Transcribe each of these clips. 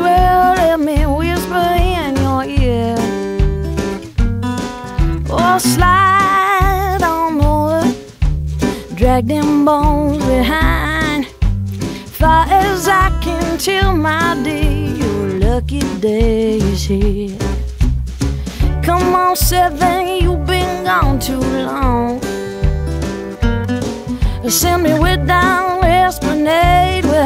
swell, let me whisper in your ear. Oh, slide on over, drag them bones behind. Far as I can tell, my dear, your lucky day is here. Come on, seven, you've been gone too long. Send me way down Esplanade where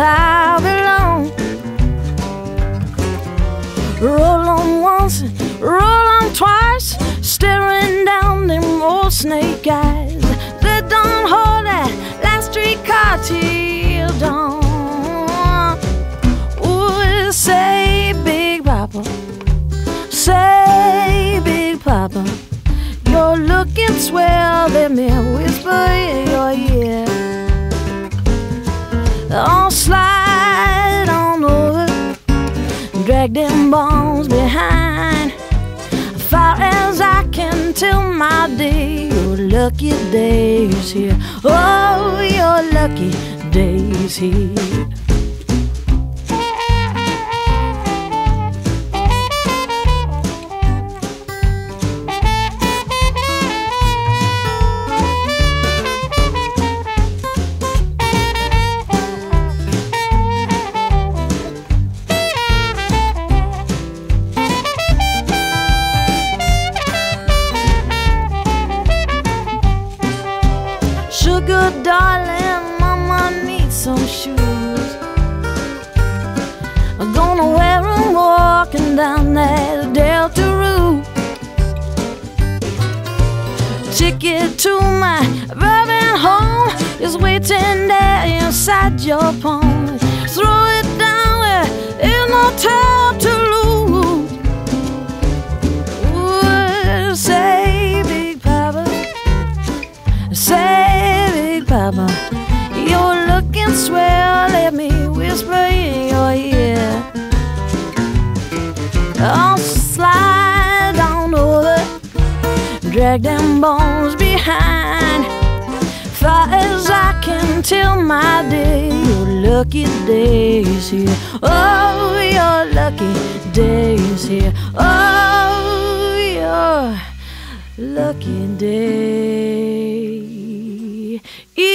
snake eyes. They don't hold that last streetcar till dawn. Ooh, say, Big Poppa, say, Big Poppa, you're looking swell. Let me whisper in your ear. I'll slide on over drag them bones behind. Lucky days here. Oh, your lucky days here. Sugar, darling, mama needs some shoes. I'm gonna wear 'em walking down that Delta route. Ticket to my bourbon home is waiting there inside your palm. Throw it down where there's no time to lose. Ooh, say, Big Poppa. Say, Poppa, you're looking swell. Let me whisper in your ear. I'll slide on over, drag them bones behind. Far as I can tell, my day, your lucky days here. Oh, your lucky days here. Oh, your lucky day. E